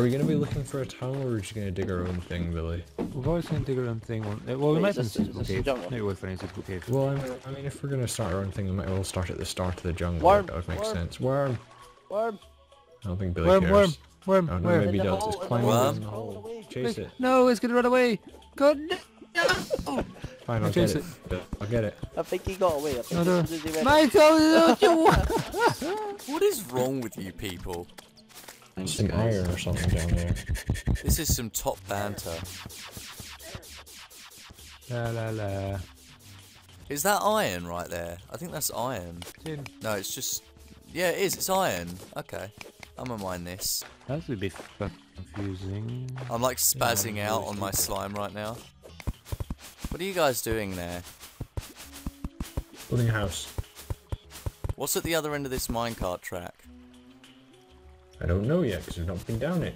Are we gonna be looking for a tunnel or are we just gonna dig our own thing, Billy? We've always going to dig our own thing. One. Well, we might is find a suitable cave. jungle? Maybe we'll find a suitable cave. Well, I'm, I mean, if we're gonna start our own thing, we might as well start at the start of the jungle. Worm, That would make worm. sense. Worm. Worm. I don't think Billy Worm, cares. worm, worm, Oh no, where? maybe he In the does. hole, It's in the climbing hole. in the Worm. hole. Away. Chase it. No, it's going to run away. God, no. Fine, I'll chase get it. I'll get it. I think he got away. I think No, as no. soon as he went- Michael, no, you- What is wrong with you people? There's some iron or something down there. This is some top banter. La la la. Is that iron right there? I think that's iron. Tin. No, it's just... Yeah, it is. It's iron. Okay. I'm gonna mine this. That's a bit confusing. I'm like spazzing Yeah, out on my slime right now. What are you guys doing there? Building a house. What's at the other end of this minecart track? I don't know yet because we've not been down it.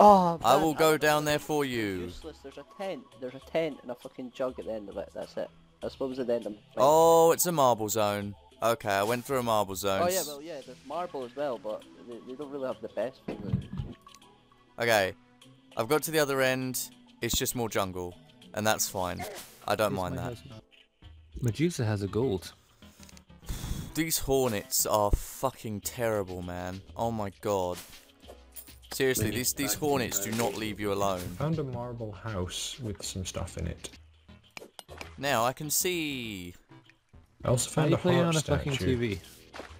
Oh, I will go down there for you. Useless. There's a tent. There's a tent and a fucking jug at the end of it. That's it. That's what was at the end of. my- Oh, it's a marble zone. Okay, I went through a marble zone. Oh yeah, well yeah. There's marble as well, but they, they don't really have the best things. Okay, I've got to the other end. It's just more jungle, and that's fine. I don't Here's mind that. house now. Medusa has a gold. These hornets are fucking terrible, man. Oh my god. Seriously, these these hornets do not leave you alone. Found a marble house with some stuff in it. Now I can see. I also Are found you a playing heart on a fucking. TV?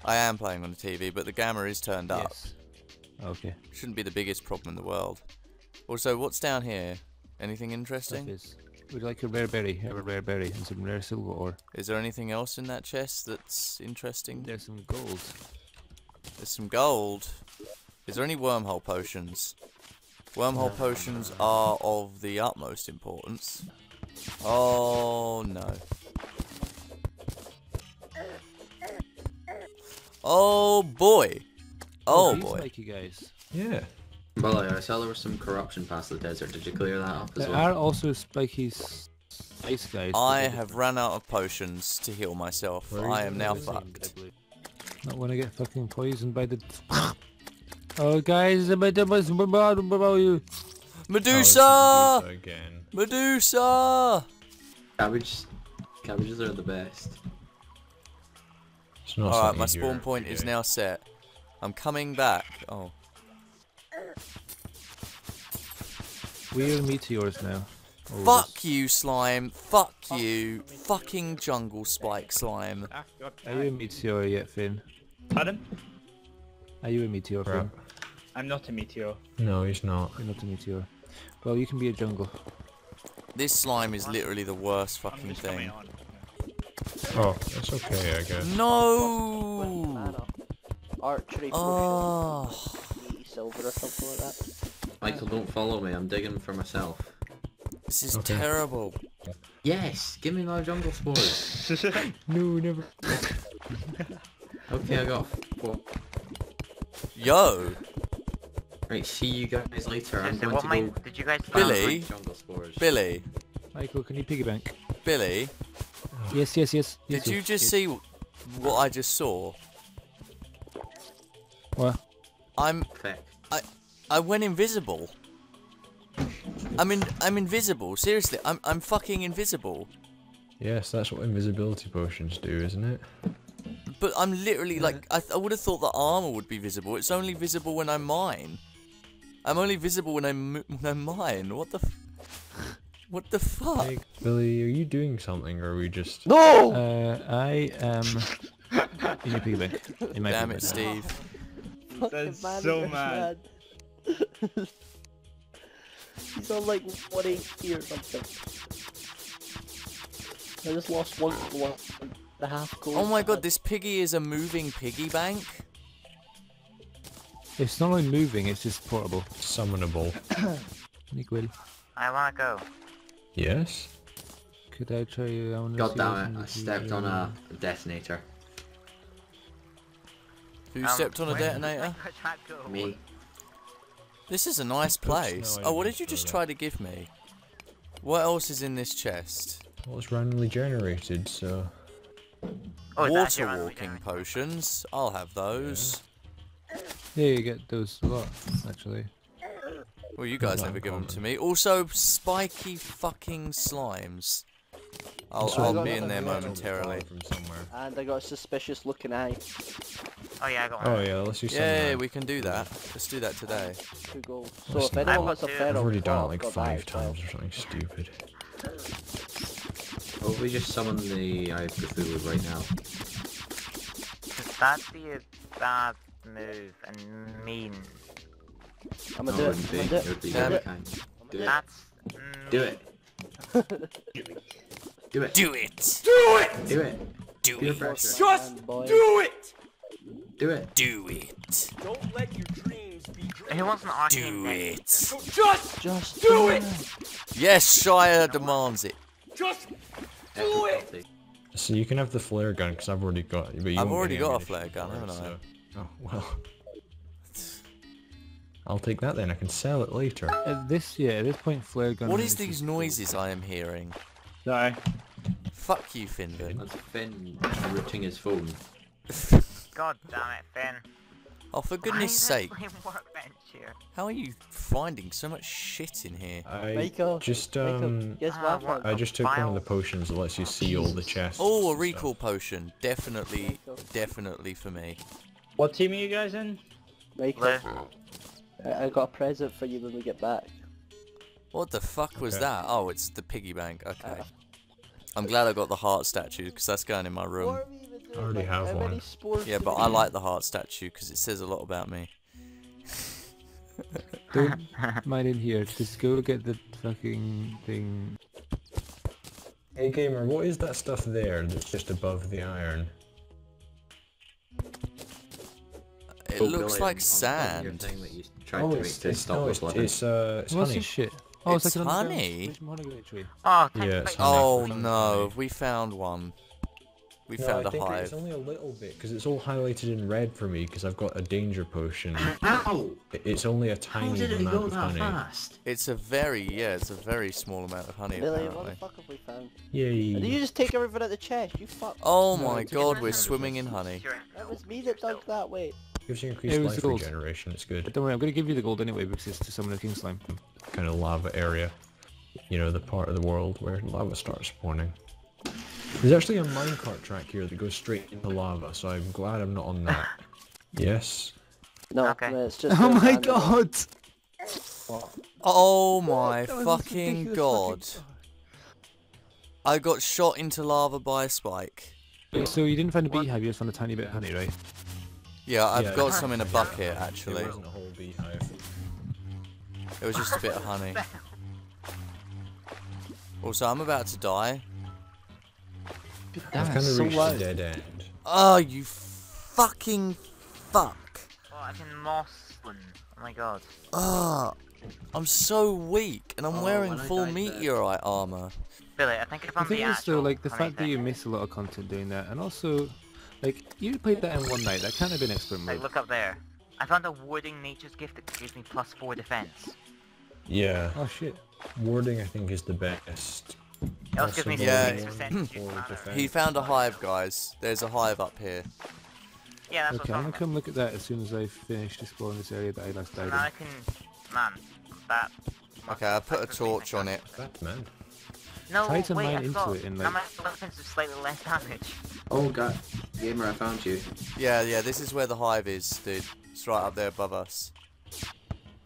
I am playing on the TV, but the gamma is turned up. Yes. Okay. Shouldn't be the biggest problem in the world. Also, what's down here? Anything Stuff interesting? is. Would you like a rare berry? Have a rare berry and some rare silver ore. Is there anything else in that chest that's interesting? There's some gold. There's some gold. Is there any wormhole potions? Wormhole potions are of the utmost importance. Oh no. Oh boy. Oh these boy. Like you guys. Yeah. Well, I saw there was some corruption past the desert. Did you clear that up as There well? are also spiky ice guys. I have different. run out of potions to heal myself. I am now fucked. Not want to get fucking poisoned by the. oh, guys, I'm about you. Medusa! Oh, it's Medusa again. Medusa! Cabbage, cabbages are the best. Alright, my spawn every point is now set. I'm coming back. Oh. We're meteors now. Oh, Fuck you, slime. Fuck you. Fucking jungle spike slime. Are you a meteor yet, Finn? Pardon? Are you a meteor, Crap. Finn? I'm not a meteor. No, he's not. You're not a meteor. Well, you can be a jungle. This slime is literally the worst fucking thing. Oh, that's okay, I guess. No! mana. Archery. Oh. silver or something like that. Michael, don't follow me. I'm digging for myself. This is Okay. terrible. Yes, give me my jungle spores. No, never. okay, I got four. Yo! Right, see you guys later. I'm Listen, going what to mine go did you guys farm Billy? jungle spores. Billy. Michael, can you piggy bank? Billy. Yes, yes, yes. yes, Did you yes, just yes. see what I just saw? What? I'm Perfect. I went invisible. I'm in I'm invisible. Seriously, I'm I'm fucking invisible. Yes, that's what invisibility potions do, isn't it? But I'm literally like I, th- I would have thought that armor would be visible. It's only visible when I'm mine. I'm only visible when I'm when I'm mine. What the f- What the fuck? Hey, Billy, are you doing something, or are we just? No! Uh, I am in your piggy bank. In my Damn piggy it, bank. Steve. Fucking That's so you're mad. Mad. He's on like 180 or something. I just lost one, one and a half gold. Oh my god, this piggy is a moving piggy bank. It's not only moving, it's just portable. Summonable. Nick will. I wanna go. Yes. Could I try you? I God damn it, I stepped on a detonator. Who Um, stepped on a detonator? where did that go? Me. This is a nice Puts no place. Oh, what did you just try to give me? What else is in this chest? Well, it's randomly generated, so. Oh, Water walking generated. potions. I'll have those. Yeah, you get those a lot, actually. Well, you guys never give them to me. Also, spiky fucking slimes. I'll, I'll be in there momentarily. From somewhere. And I got a suspicious looking eye. Oh yeah, I got one. Oh yeah, let's do some. Yeah, uh, we can do that. Let's do that today. Two goals. So if anyone wants a fair I've already done it like I've got that five times or something stupid. Oh, we just summon the Eye of Cthulhu right now. That'd be a bad move and mean. I'm gonna do it it. be. I'm gonna do would be Damn very it. kind. Do it. Do it. Do it. Do it! Do it. Do it! Just do it! Do it. Do it! Don't let your dreams be dreams. Who wants an arcane Do it! So just, Just Do it! Yes, Shire demands it. just Do it! So you can have the flare gun because I've already got. But you I've already got a flare gun, haven't I? so- Oh well. I'll take that then. I can sell it later. At this, yeah, at this point, flare gun. What is these noises I am hearing? Sorry. Fuck you, Finvin. That's Finn rooting his phone. God damn it, Finn. Oh, for goodness is sake. workbench here? How are you finding so much shit in here? I Michael, just um. guess Ah, what? what- I just took one of the potions that lets you see all the chests. Oh, a and stuff. recall potion. Definitely, definitely for me. What team are you guys in? Michael, I I got a present for you when we get back. What the fuck was Okay. that? Oh, it's the piggy bank. Okay. I'm glad I got the heart statue because that's going in my room. What are we even doing? I already have how one. many spores Yeah, but I like the heart statue because it says a lot about me. Don't mind in here. Just go get the fucking thing. Hey gamer, what is that stuff there that's just above the iron? It Oh, looks Billy, like I'm- I'm sand. Your thing that you tried oh, it's, to it's, no, it's, it's uh, it's What's honey. this shit? Oh, it's, It's like honey? Where's honey? Oh, Yeah, it's honey. Oh no, we found one? We No, found I a think hive. it's only a little bit because it's all highlighted in red for me because I've got a danger potion. Ow! It's only a tiny How tiny did it amount go of that honey. fast? It's a very, yeah, it's a very small amount of honey Billy, what the apparently. fuck have we found? Yay! Did you just take everything out of the chest? You fuck. Oh No, my it's- god, we're swimming in honey. Sure. That was me that dug that way. Gives you increased It was life gold. regeneration. It's good. But don't worry, I'm gonna give you the gold anyway because it's to summon a king slime. Kind of lava area. You know, the part of the world where lava starts spawning. There's actually a minecart track here that goes straight into lava, so I'm glad I'm not on that. yes. No, Okay. no, it's just. Oh my random- god! Oh my That fucking god. fucking- I got shot into lava by a spike. So you didn't find a beehive, you just found a tiny bit of honey, right? Yeah, I've Yeah, got some in a bucket actually. It wasn't a whole beehive. It was just a bit of honey. Also, I'm about to die. I've kind of so reached loud. a dead end. Oh, you fucking fuck. Oh, I can Moslin. Oh my god. Ah, I'm so weak, and I'm Oh, wearing full died there. meteorite armor. Billy, I think if I'm The found thing the is actual though, like the fact that you miss a lot of content doing that, and also, like you played that in one night, that can't have been expert Like, look up there. I found a warding nature's gift that gives me plus four defense. Yeah. Oh shit. Warding, I think, is the best. It also gives me possible Yeah. 66% one use for mana. defense. He found a hive, guys. There's a hive up here. Yeah, that's Okay, what I'm I'm gonna come look at that as soon as I finish exploring this area that I last died Now I in. can... Man, that... Okay, I put a torch on it. Batman. No, Try to wait, mine I into thought it and, now like- my weapons do slightly less damage. Oh god, gamer, I found you. Yeah, yeah, this is where the hive is, dude. It's right up there above us.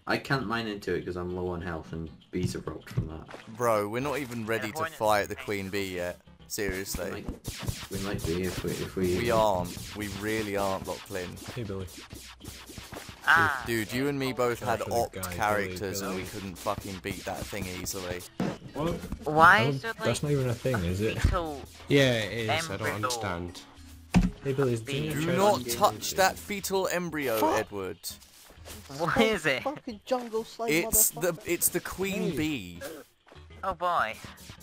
I can't mine into it because I'm low on health and bees have dropped from that. Bro, we're not even ready to fight the queen bee yet. We Seriously. might, we might be if we if we. We aren't. We really aren't, Lachlan. Hey, Billy. Ah, Dude, you and me both had opt guy, Billy, characters and we couldn't fucking beat that thing easily. why is there like... that's not even a thing, is it? Yeah, it is. I don't understand. Hey, Billy, Do Do not touch that fetal embryo, Fuck. Edward. What is it? Fucking jungle slime It's the it's the queen Hey. bee. Oh boy.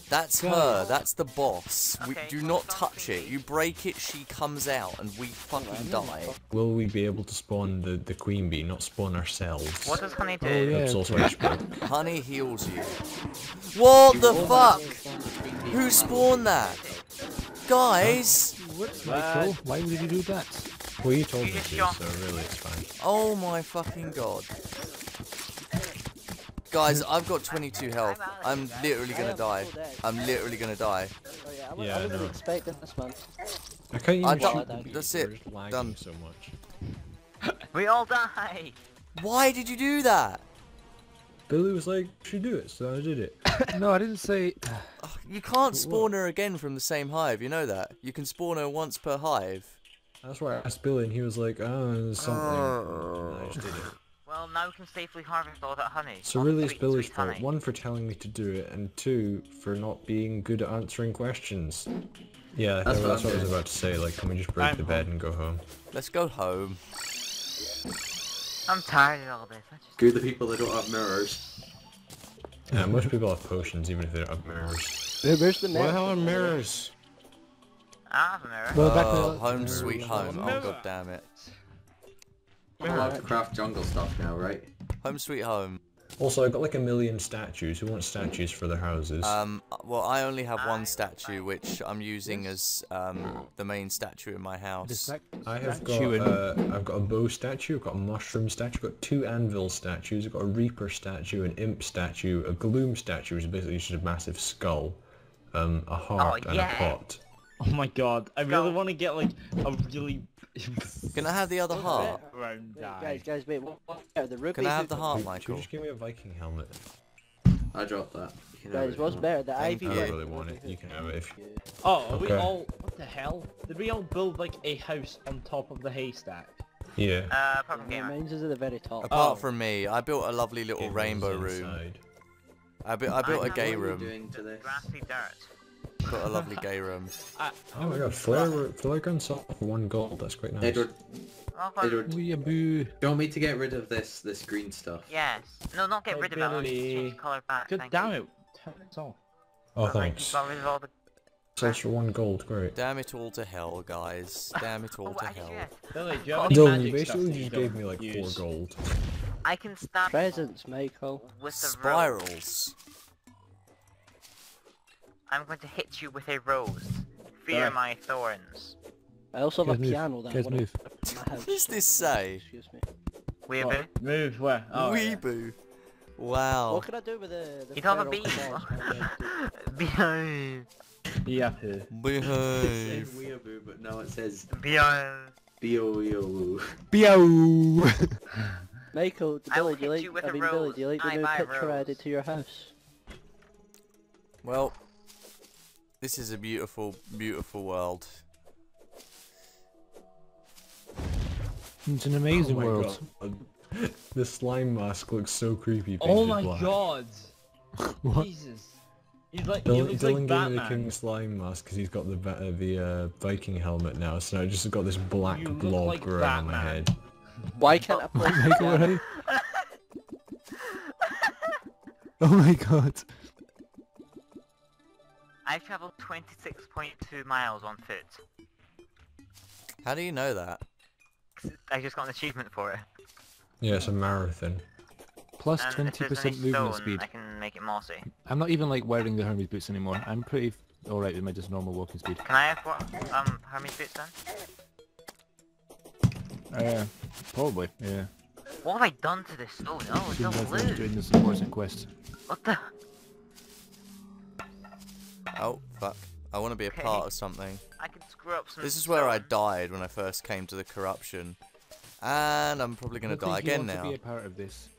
That's Guys. her. That's the boss. We do not touch it. You break it, she comes out, and we fucking die. Will we be able to spawn the, the queen bee, not spawn ourselves? What does honey oh, do? Oh, yeah. Oops, also Honey heals you. What the fuck? Who spawned that? Guys! Whoops, Michael, why would you do that? Well, you told me to, so really it's fine. Oh my fucking god. Guys, I've got 22 health. I'm literally gonna die. I'm literally gonna die. Oh, yeah, I, Yeah, I I wasn't know. expecting this, man. I can't even I shoot don't- the bees, that's it. Done. so much. We all die! Why did you do that? Billy was like, should do it, so I did it. no, I didn't say. You can't spawn her again from the same hive, you know that? You can spawn her once per hive. That's why I asked Billy, and he was like, oh, there's something. Uh. and I just did it. Well, now we can safely harvest all that honey. So really, it's Billy's fault. honey. One for telling me to do it, and two for not being good at answering questions. Yeah, That's that's, what that's what I was about to say. Like, can we just break I'm the bed and go home? Let's go home. I'm tired of all this. I just... Screw the people that don't have mirrors. Yeah, most people have potions, even if they don't have mirrors. Where, where's the Why map? have mirrors? I have a mirror. Well, back Oh, to home sweet home. Oh god damn it. We're allowed to craft jungle stuff now, right? Home sweet home. Also, I got like a million statues. Who wants statues for their houses? Um, well, I only have one statue, which I'm using as um, the main statue in my house. I have got uh, I've got a bow statue, I've got a mushroom statue, I've got two anvil statues, I've got a reaper statue, an imp statue, a gloom statue, which is basically just a massive skull, um, a heart and yeah. a pot. Oh my god, I really want to get like a really Can I have the other heart? Wait, guys, guys, wait. What, what, the rupees Can I have the heart, Could you Michael? just give me a Viking helmet? I dropped that. You can have Guys, it. what's better, the Thank ivy. I don't really want it. You can have it if you... Oh, are we all... What the hell? Did we all build like a house on top of the haystack? Yeah. Uh, apart from Yeah, mine's is at the very top. Apart Oh. from me, I built a lovely little It rainbow room. inside. I, bu- I built a I gay What are you room. doing to this? Grassy dirt. Built a lovely gay room. I, ah. Oh my god, flare, flare gun sold for one gold, that's quite nice. Edward, Oh, fun. Edward, oh, do you want me to get rid of this this green stuff? Yes. No, not get rid of it. I'll just Billy. change colour back. God Thank damn you. it. Turn this off. Oh Thank thanks. Got rid of all the... Sells for one gold, great. Damn it all to hell, guys. Damn it all Oh, to I hell. Billy, do you have any Dylan, you basically you just gave me like use? four gold. I can stab Presents, Michael. with the rose. Spirals. I'm going to hit you with a rose. Fear Alright. my thorns. I also have Guys a move. piano that I Guys want move. in my house. What does this say? Excuse me. Weeaboo. What? Move where? Oh, yeah. Wow. What can I do with the, the You don't have a feral bee. claws? What can Behave. Yeah, poo. It said weeaboo, but now it says Behave. B-O-E-O-O. Biao! Michael, I Billy, do you like, you with I a mean, Billy, do you like the new picture I added to your house? Well, this is a beautiful, beautiful world. It's an amazing Oh world. God. The slime mask looks so creepy. Oh my black. god! What? Jesus. He's like, he Dylan, looks Dylan like gave me the Batman. king slime mask because he's got the uh, the uh, Viking helmet now, so now I just got this black You blob like growing on my head. Why can't I play the Michael, piano? right? Oh my god. I've travelled 26.2 miles on foot. How do you know that? I just got an achievement for it. Yeah, it's a marathon. Plus Plus 20% movement stone, speed. I can make it mossy. I'm not even like wearing the Hermes boots anymore. I'm pretty alright with my just normal walking speed. Can I have what, um, Hermes boots then? Uh, probably, yeah. What have I done to this stone? Oh, it's all Seems like I'm blue. doing this important quest. What the? Oh, fuck. I want to be a Okay. part of something. I can screw up some This is where I died when I first came to the corruption. And I'm probably going to think die you again want to now. be a part of this.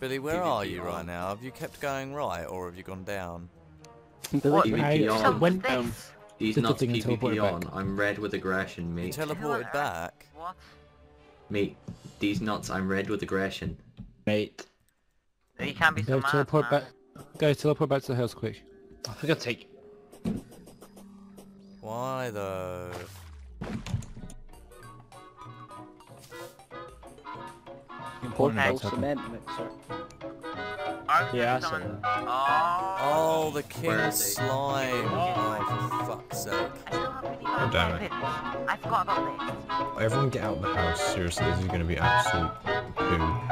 Billy, where are you right now? Have you kept going right, or have you gone down? Billy, What? you- PvP I- on. Hell, went down. He's not PvP on. back. I'm red with aggression, mate. You mate. teleported back. What? Mate, these nuts, I'm red with aggression. Mate. You can't be so Guys, mad, teleport man. back. Guys, teleport back to the house quick. I gotta take... Why though? Important Hey. Portable events happen. cement mixer. Aren't Yeah, I there saw that. Oh. Oh, the king of slime. Oh. oh, for fuck's sake. I still have really Oh, damn it. I forgot about this. Everyone get out of the house, seriously, this is going to be absolute poo.